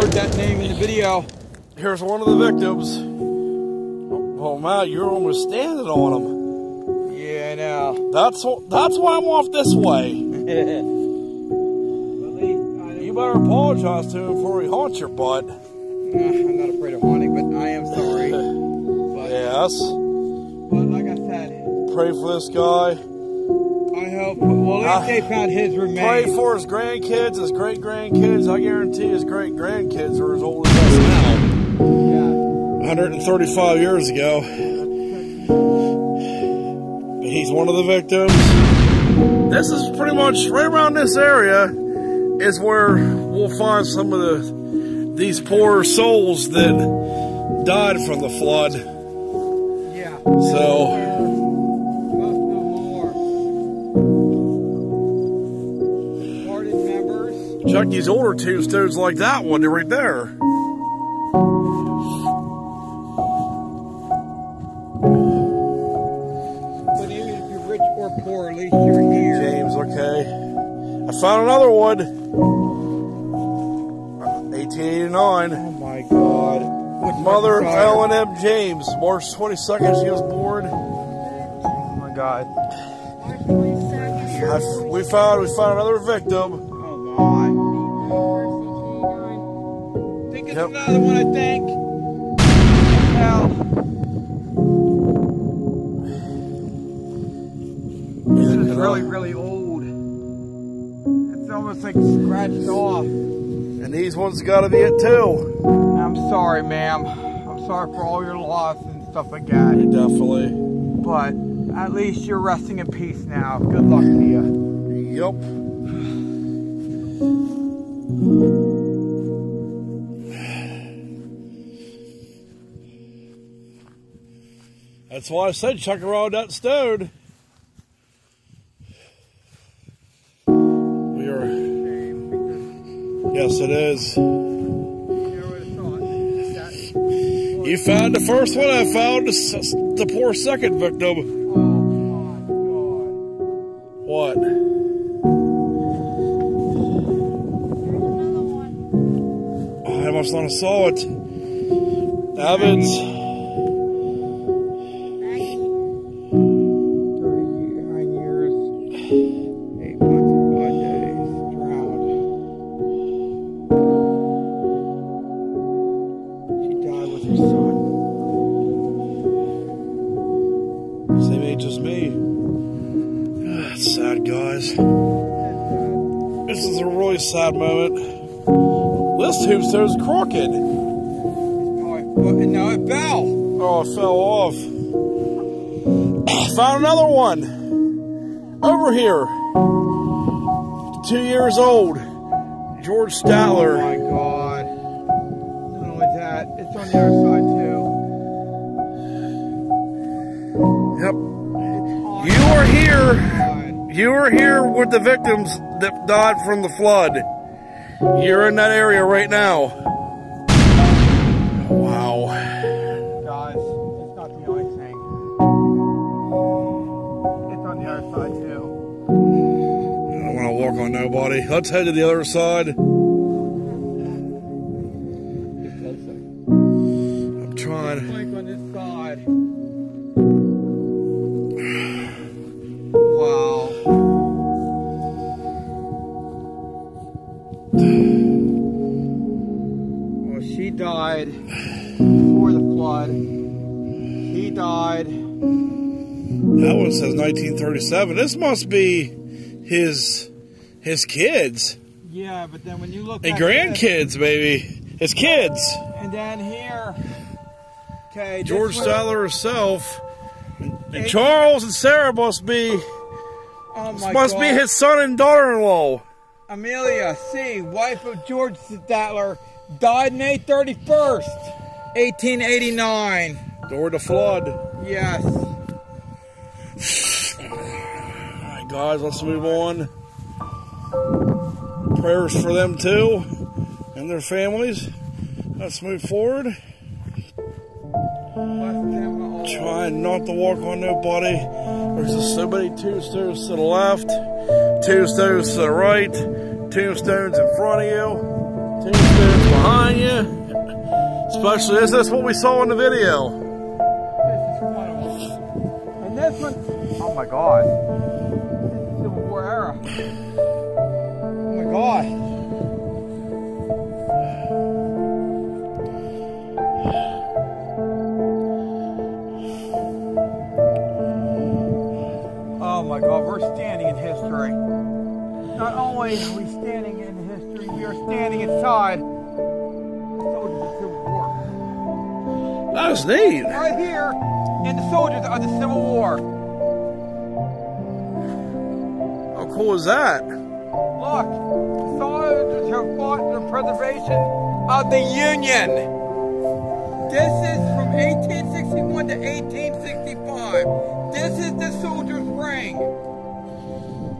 heard that name in the video. Here's one of the victims. Oh, oh Matt, you're almost standing on him. Yeah, I know. That's that's why I'm off this way. you better apologize to him before he haunts your butt. I'm not afraid of haunting, but I am sorry. Yes. but like I said, Pray for this guy. I hope. Well, Uh, they found his remains. Pray for his grandkids, his great grandkids. I guarantee his great grandkids are as old as us now. Yeah. 135 years ago. But he's one of the victims. This is pretty much right around this area is where we'll find some of the these poor souls that died from the flood. Yeah. So members. check these older tombstones like that one right there. But even if you're rich or poor, at least you're here. James, okay. I found another one. 1889. Oh my God. What's Mother inside? Ellen M. James, March 22nd, she was born. Oh my God. I- we found we found another victim. It's Yep. another one, I think. This is really, really old. It's almost like scratched off. And these ones got to be it too. I'm sorry, ma'am. I'm sorry for all your loss and stuff like that. Definitely. But at least you're resting in peace now. Good luck to you. Yup. That's why I said chuck around that stone. We are. Yes, it is. You found the first one. I found the, poor second victim. Oh, my God. What? I must not have saw it. Evans. This is a really sad moment. This tombstone's crooked. Oh, now it fell. Oh, it fell off. Found another one. Over here. Two years old. George Oh my god. Not only that, it's on the other side too. Yep. On You are here. side. You are here with the victims that died from the flood. You're in that area right now. Wow. Guys, it's not the only thing. It's on the other side too. I don't want to walk on nobody. Let's head to the other side. I'm trying. That one says 1937. This must be his his kids Yeah, but then when you look and at this- grandkids, maybe his kids. and then here, okay, George Statler herself, and Charles and Sarah must be oh my must God. be his son and daughter-in-law. Amelia C., wife of George Statler, died May 31st, 1889. During the flood. Yes. Guys, let's move on. Prayers for them too and their families. Let's move forward. Trying not to walk on nobody. There's just so many tombstones to the left, tombstones to the right, tombstones in front of you. Tombstones behind you. Especially, is this what we saw in the video? Oh my god. Is that? Look, soldiers who fought for the preservation of the Union. This is from 1861 to 1865. This is the soldier's ring.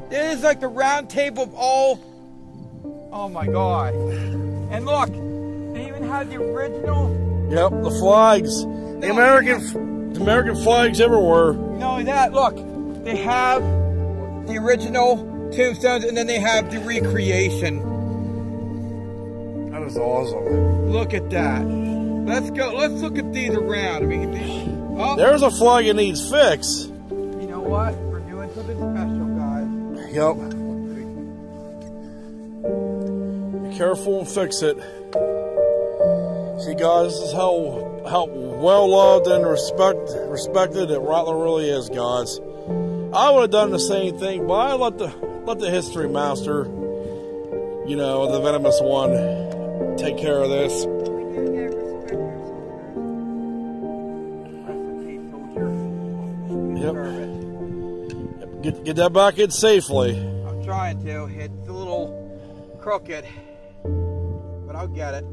This is like the round table of all. Oh my God. And look, they even have the original Yep, the flags. The American, the American flags everywhere. Not only that, look, they have the original tombstones and then they have the recreation. That is awesome. Look at that. Let's go. Let's look at these around. I mean, these, oh, There's a flag that needs fix. you know what? We're doing something special, guys. Yep. Be careful and fix it. See, guys, this is how how well loved and respect respected that Rattler really is, guys. I would have done the same thing, but I let the let the history master, you know, the venomous one, take care of this. Get respect our soldiers. Rest in peace, soldier. You Yep. Get get that back in safely. I'm trying to. It's a little crooked, but I'll get it.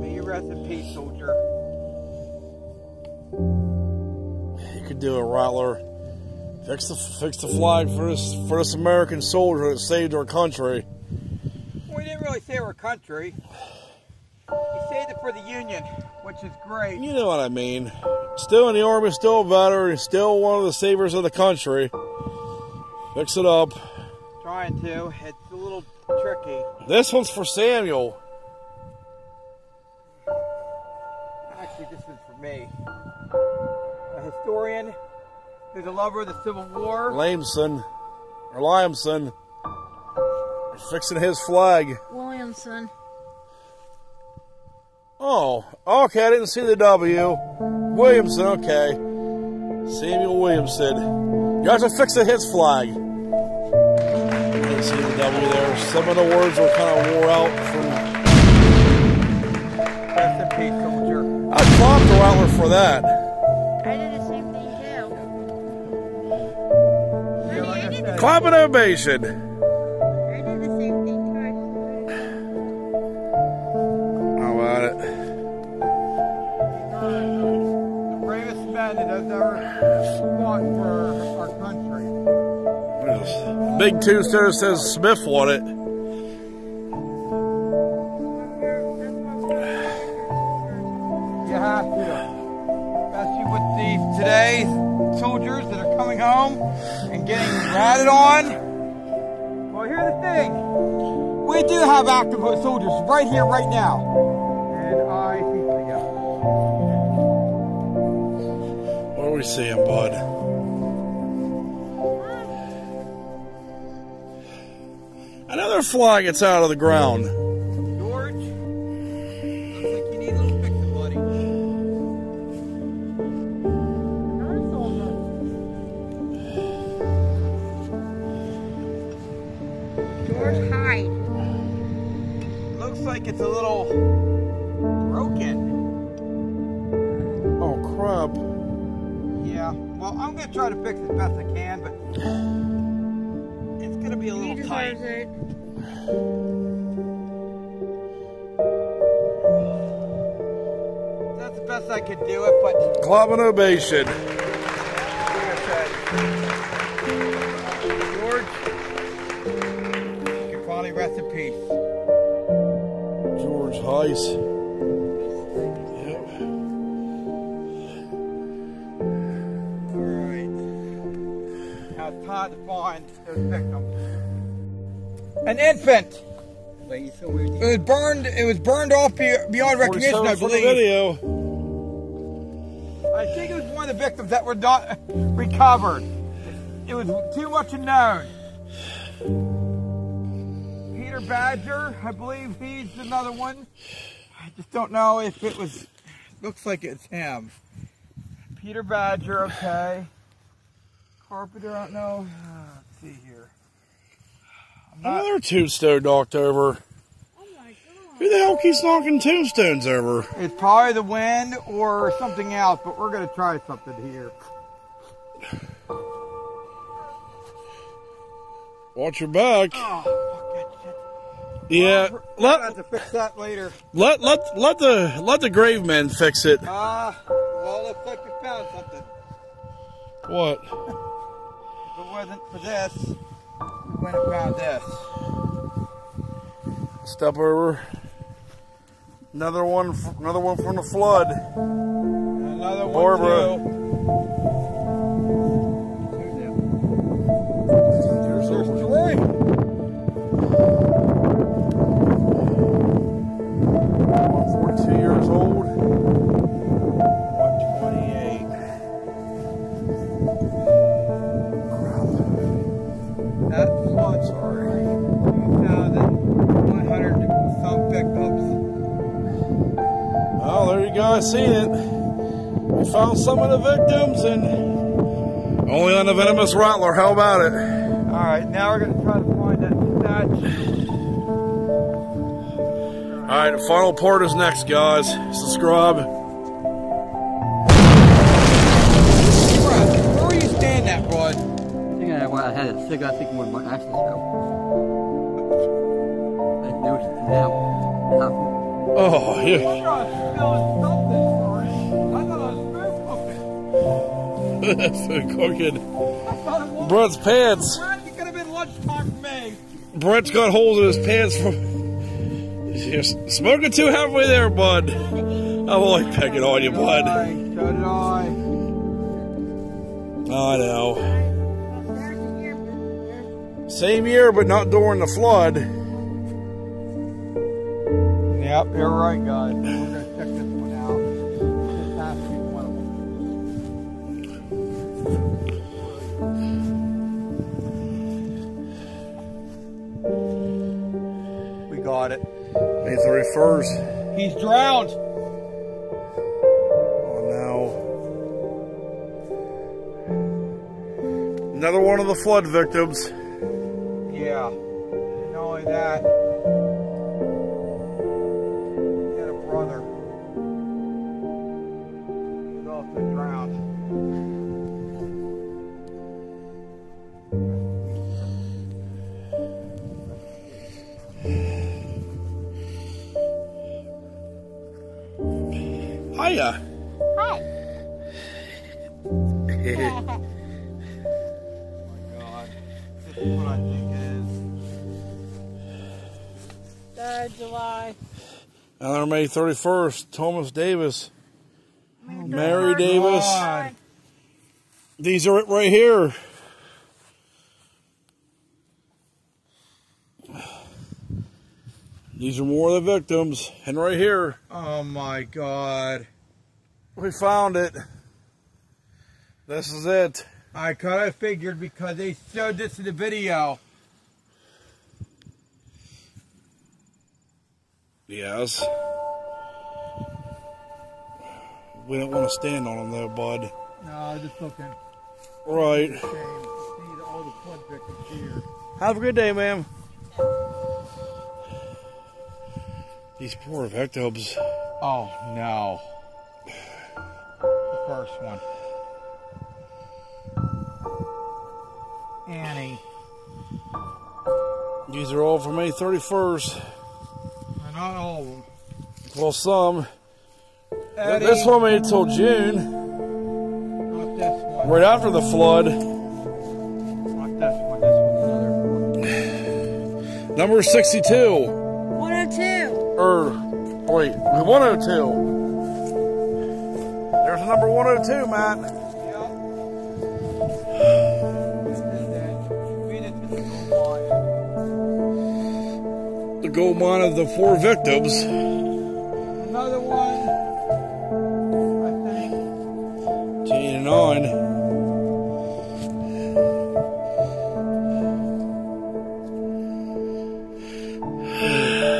May you rest in peace, soldier. You could do a Rattler. Fix the fix the flag for this for this American soldier that saved our country. We didn't really save our country. He saved it for the Union, which is great. You know what I mean. Still in the army, still a veteran, still one of the saviors of the country. Fix it up. Trying to. It's a little tricky. This one's for Samuel. Actually, this is for me. A historian who's a lover of the Civil War. Lameson, or Limson, fixing his flag. Williamson. Oh, okay, I didn't see the W. Williamson, okay. Samuel Williamson. You have to fix his flag. Didn't see the W there. Some of the words were kind of wore out from. Rest in peace, soldier. I clapped the Rattler for that. I did the same thing too. Yeah, like I I did, said, Clap an ovation. I. How about it? the bravest man that has ever fought for our country. Big tombstone says Smith won it. And getting ratted on. Well, here's the thing. We do have active soldiers right here, right now. And I think they go. What are we seeing, um, bud? Another flag gets out of the ground. Deserves it. That's the best I could do it, but Clap an ovation. like I said, George, you can finally rest in peace. George Heiss. Yep. All right. Now it's time to find those victims. An infant. Wait, so weird. It was burned. It was burned off be- beyond recognition, I 47 for the believe. video. I think it was one of the victims that were not recovered. It was too much unknown. Peter Badger, I believe he's another one. I just don't know if it was. Looks like it's him. Peter Badger, okay. Carpenter, I don't know. Uh, Let's see here. I'm not- Another tombstone knocked over. Oh my god. Who the hell keeps knocking tombstones over? It's probably the wind or something else, but we're gonna try something here. Watch your back. Oh, fuck that shit. Yeah, I'll have let to fix that later. let let let the let the grave men fix it. Ah, well, looks like we found something. What? If it wasn't for this, we wouldn't this. Step over. Another one. Another one from the flood. Another one Barbara. too. There you seen it. We found some of the victims and only on the venomous rattler. How about it? All right, now we're gonna try to find that statue. All right, the final part is next, guys. Subscribe. Where are you standing at, bud? I think I, well, I had a cigar, I think when my access fell. I noticed now. Now, Oh, I yeah. Was food cooking. Food cooking. I thought it was. Brett's pants. Brad, it could have been lunchtime for me. Brett's got holes in his pants from. You're smoking too halfway there, bud. I'm only pecking on you, bud. I. I know. Same year, but not during the flood. Yep, you're right, guys. 31st. He's drowned. Oh no. Another one of the flood victims. Hi. God. This is what I think it is. Third July. Another May 31st. Thomas Davis. Mary Davis. God. These are it right here. These are more of the victims. And right here, Oh my god. We found it. This is it. I kind of figured because they showed this in the video. Yes. We don't want to stand on them though, bud. No, just looking. Right. Shame. See all the flood victims here. Have a good day, ma'am. These poor victims. Oh no. The first one. Annie. These are all for May 31st. Not all of them. Well, some. Eddie. This one made it till June, Not this one. right after the flood. Not this one. This one's another one. Number 62. 102. Or, er, wait, 102. There's number 102, Matt. Yep. And then feed it to the little gold mine of the four victims. Another one, I think. 1889.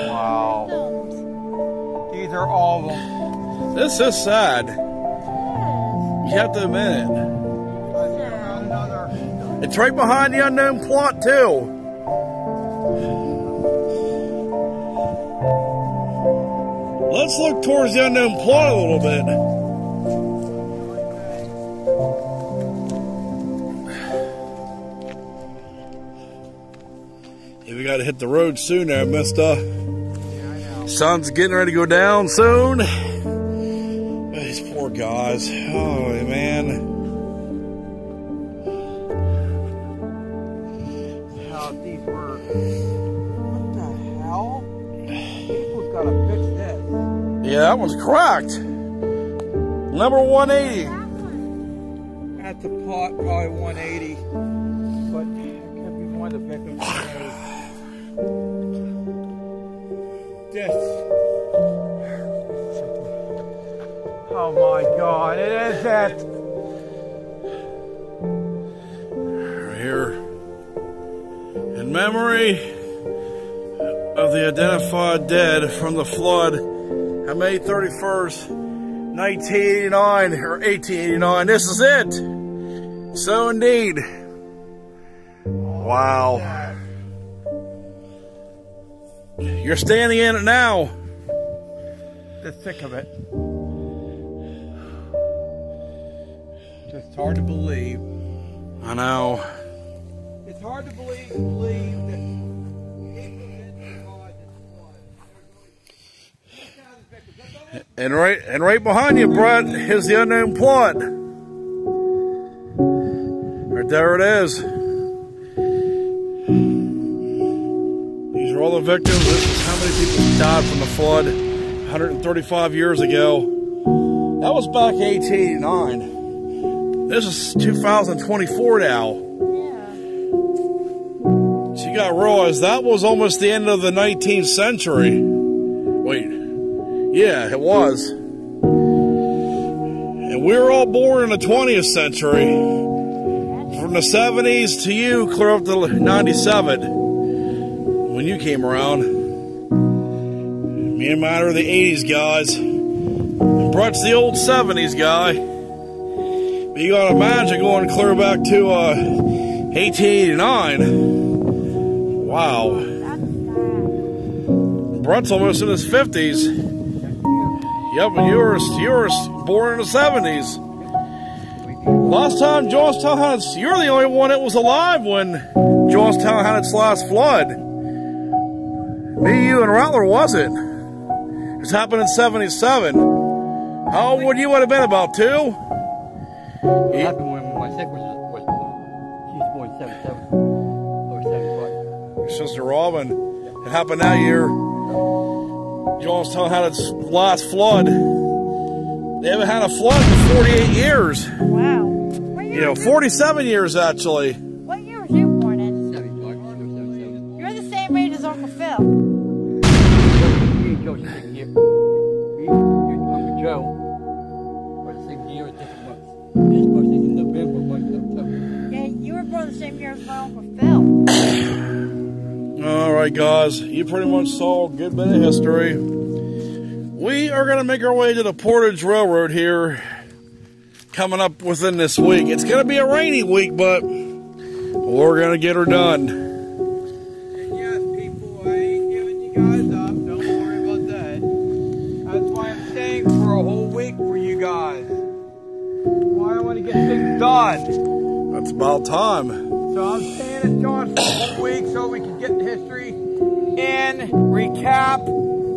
Wow. These are all of them. This is sad. Another. It's right behind the unknown plot too. Let's look towards the unknown plot a little bit. Yeah, we gotta hit the road soon there, mister. Yeah. Sun's getting ready to go down soon. Guys. Oh man. How these were. What the hell? People's gotta fix this. Yeah, that one's cracked. Number 180. That one. At the pot, probably 180. But it could be one of the victims. this. Oh my god, it is it! Here. In memory of the identified dead from the flood on May 31st, 1989 or 1889. This is it. So indeed. Wow. You're standing in it now. The thick of it. Just hard to believe. I know. It's hard to believe, believe that people didn't survive this flood. Look how the victims- that's all- And right and right behind you, Brett, is the unknown plot. Right there it is. These are all the victims. This is how many people died from the flood 135 years ago. That was back 1889. This is 2024 now. Yeah. So you gotta realize that was almost the end of the 19th century. Wait. Yeah, it was. And we were all born in the 20th century. From the 70s to you, clear up to 97. When you came around. Me and Matt are the 80s guys. And Brett's the old 70s guy. But you gotta imagine going clear back to uh, 1889. Wow. Brett's almost in his 50s. Yep, and you were, you were born in the 70s. Last time Johnstown had its, you're the only one that was alive when Johnstown had its last flood. Me, you, and Rattler wasn't. This happened in 77. How old would you would have been? About two? It happened when my sister was, was born. She was born 77 or 75. Your sister Robin. It happened that year. Johnstown had its last flood. They haven't had a flood in 48 years. Wow. What You know, 47 years actually. Guys, you pretty much saw a good bit of history. We are going to make our way to the Portage Railroad here coming up within this week. It's going to be a rainy week, but we're going to get her done. And yes, people, I ain't giving you guys up. Don't worry about that. That's why I'm staying for a whole week for you guys. Why I want to get things done. That's about time. So I'm staying at John's for a whole week so we can get the history in, recap,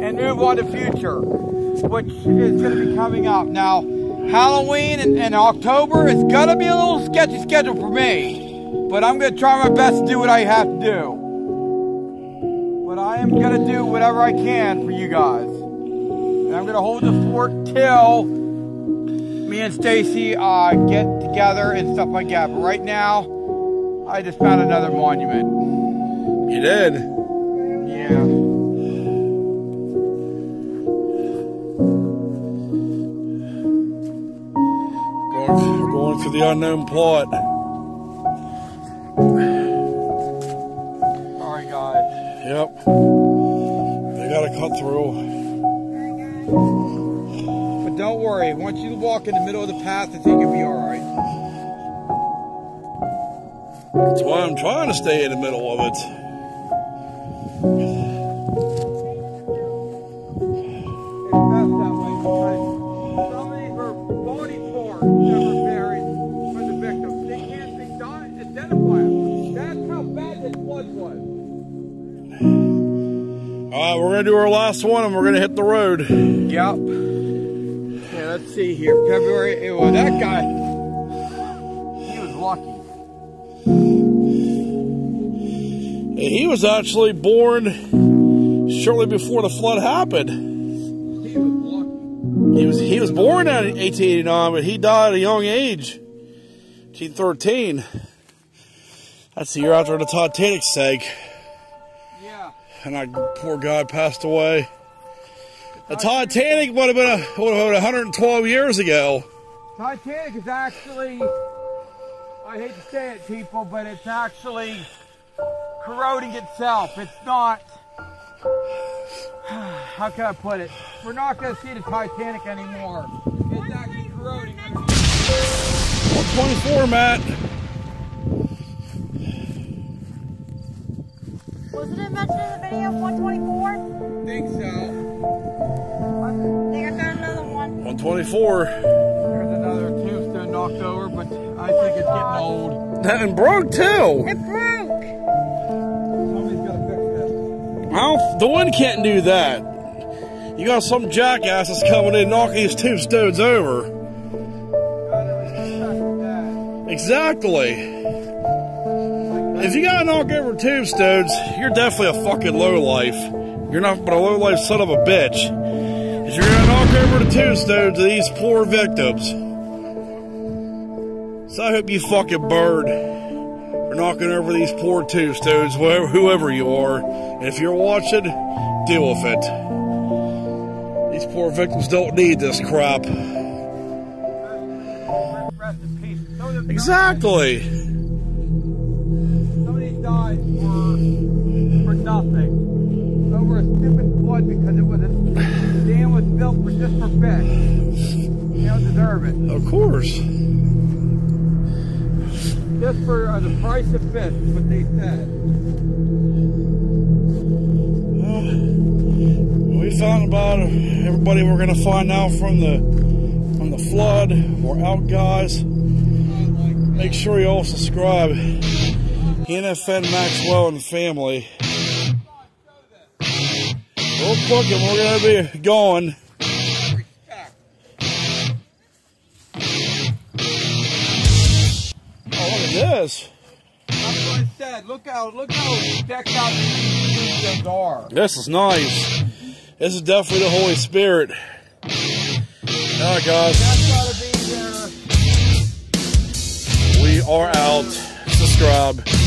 and move on to future, which is going to be coming up. Now, Halloween and, in October is going to be a little sketchy schedule for me, but I'm going to try my best to do what I have to do. But I am going to do whatever I can for you guys. And I'm going to hold the fort till me and Stacy uh, get together and stuff like that. But right now, I just found another monument. You did now. Going, we're going for the unknown plot. Sorry, guys. Yep. They gotta cut through. But don't worry, once you walk in the middle of the path, I think you'll be alright. That's why I'm trying to stay in the middle of it. Do our last one and we're gonna hit the road. Yep. Yeah, let's see here. February. Well, that guy, he was lucky. He was actually born shortly before the flood happened. He was lucky. He was he was born in 1889, but he died at a young age, 1813. That's the year after the Titanic sank. And that poor guy passed away. The Titanic would have been a, would have been 112 years ago. Titanic is actually, I hate to say it, people, but it's actually corroding itself. It's not, how can I put it? We're not going to see the Titanic anymore. It's actually corroding. 124, Matt. Wasn't it mentioned in the video 124? I think so. I think I found another one. 124. There's another tombstone knocked over, but I think it's getting old. That And broke too. It broke. Somebody's got to fix this. Well, the wind can't do that. You got some jackasses coming in knocking these tombstones over. Gotta respect that. Exactly. If you gotta knock over tombstones, you're definitely a fucking lowlife. You're not but a lowlife son of a bitch. If you're gonna knock over the tombstones of these poor victims. So I hope you fucking bird for knocking over these poor tombstones, whoever, whoever you are. And if you're watching, deal with it. These poor victims don't need this crap. Exactly. Some of these died for, for nothing. Over a stupid flood because it was a dam was built for just for fish. They don't deserve it. Of course. Just for uh, the price of fish, what they said. Well, we found about everybody we're gonna find out from the from the flood. We're out, guys. Make sure you all subscribe. NFN Maxwell and family. Real quick, and we're gonna be going. Oh, look at this. That's what I said. Look out! Look how decked out these are. This is nice. This is definitely the Holy Spirit. All right, guys. That's gotta be there. We are out. Subscribe.